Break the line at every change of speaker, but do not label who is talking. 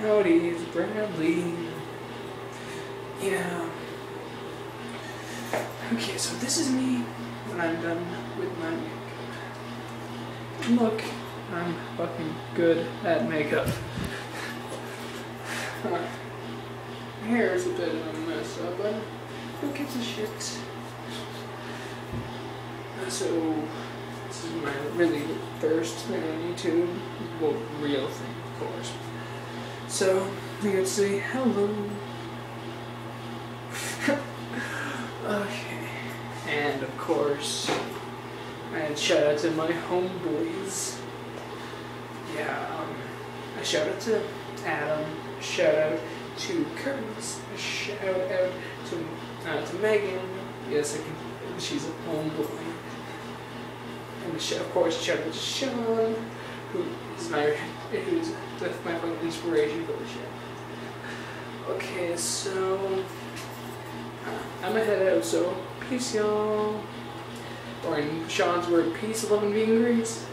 Howdy, it's Bradlee. Yeah. Okay, so this is me when I'm done with my makeup. Look, I'm fucking good at makeup. my hair is a bit of a mess up, but who gives a shit? Uh, so, this is my really first thing on YouTube. Well, real thing, of course. So, you can say hello. okay. And of course, and shout out to my homeboys. Yeah, um, a shout out to Adam. Shout out to Curtis. Shout out to uh, to Megan. Yes, can. She's a homeboy. And of course, shout out to Sean, who is my who's the, my fucking inspiration for the show. Okay, so uh, I'm gonna head out. So peace, y'all. Or in Sean's word, peace, love, and being grease.